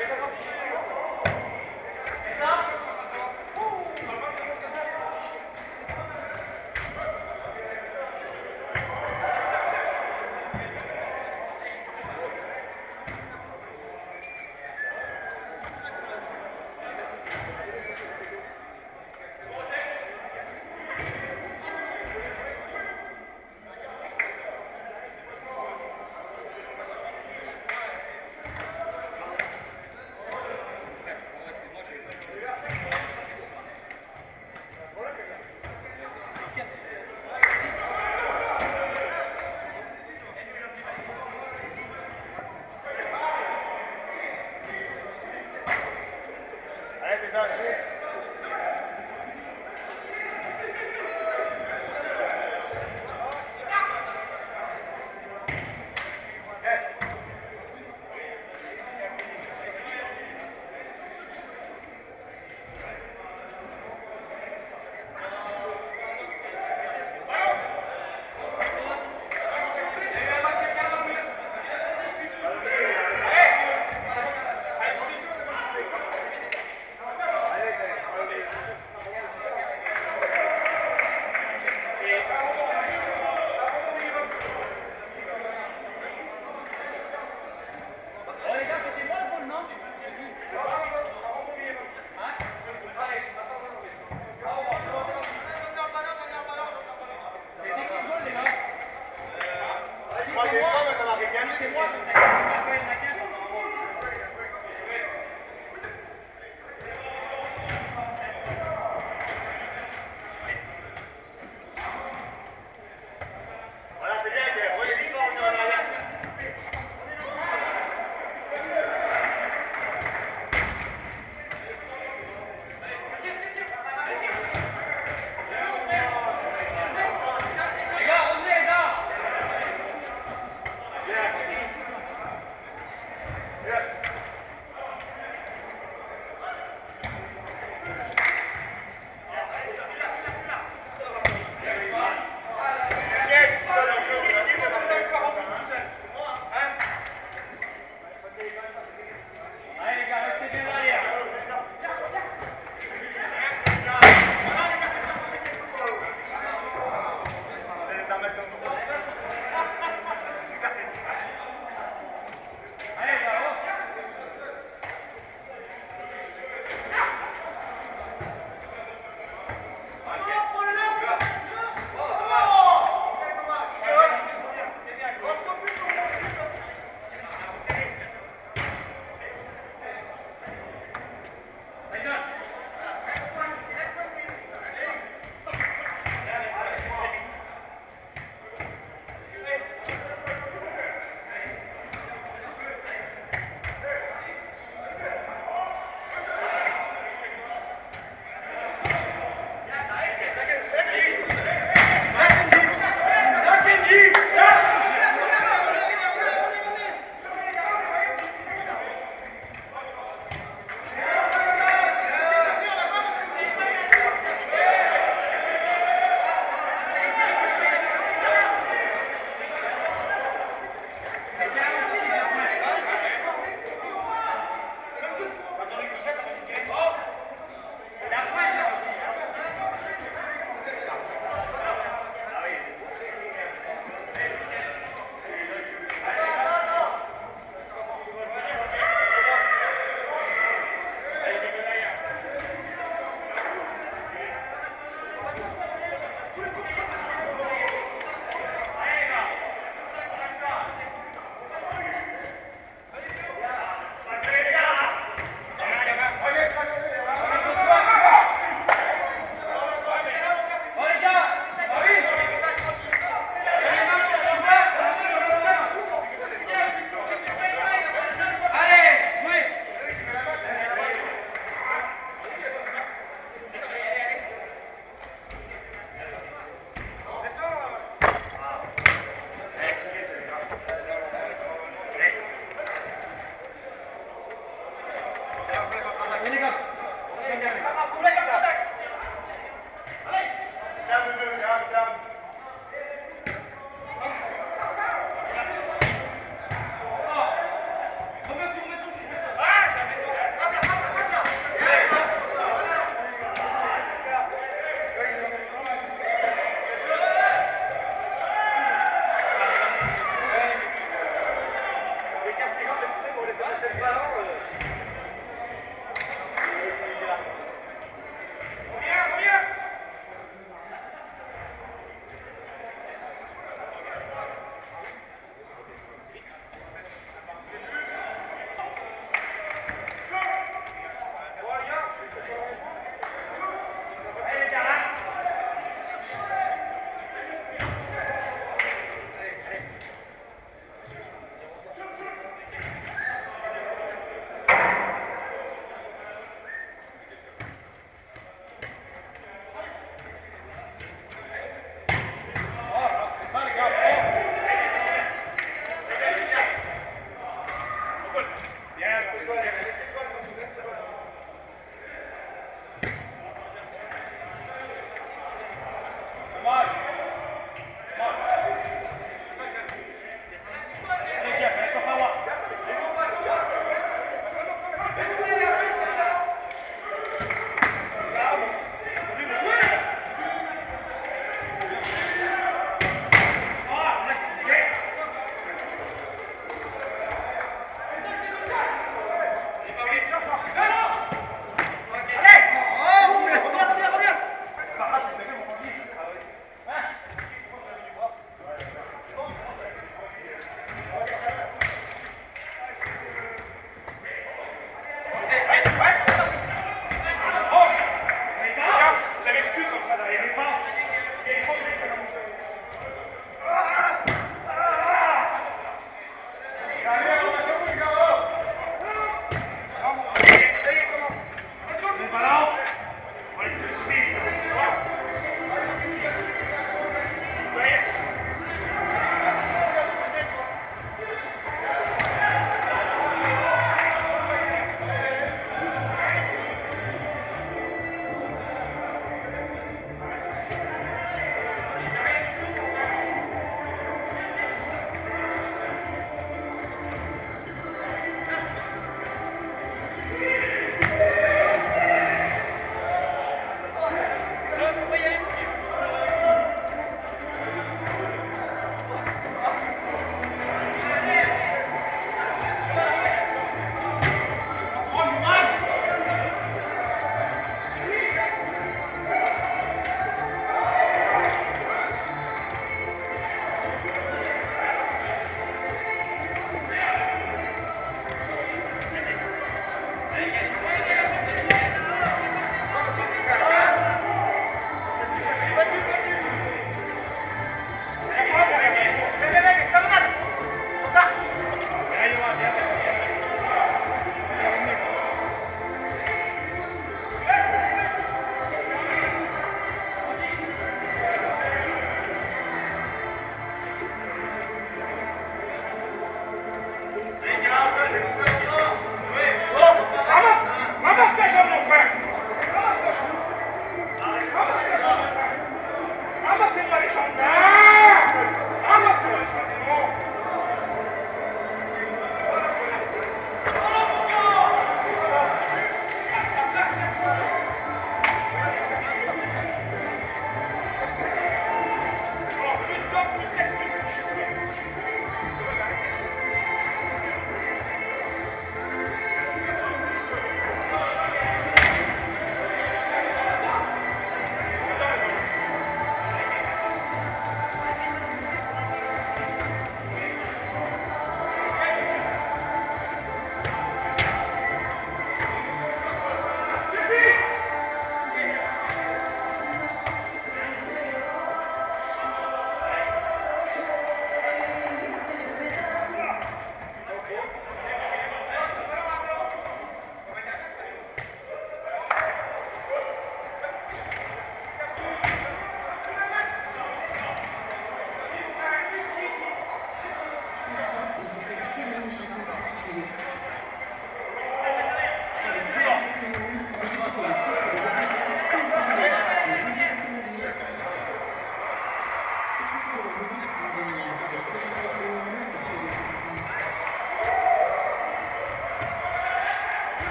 Here comes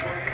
Hey.